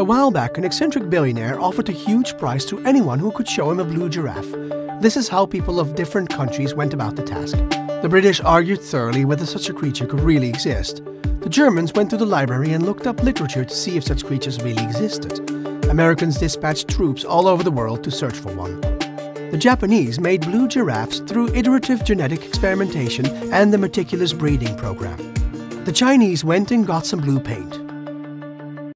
A while back, an eccentric billionaire offered a huge prize to anyone who could show him a blue giraffe. This is how people of different countries went about the task. The British argued thoroughly whether such a creature could really exist. The Germans went to the library and looked up literature to see if such creatures really existed. Americans dispatched troops all over the world to search for one. The Japanese made blue giraffes through iterative genetic experimentation and the meticulous breeding program. The Chinese went and got some blue paint.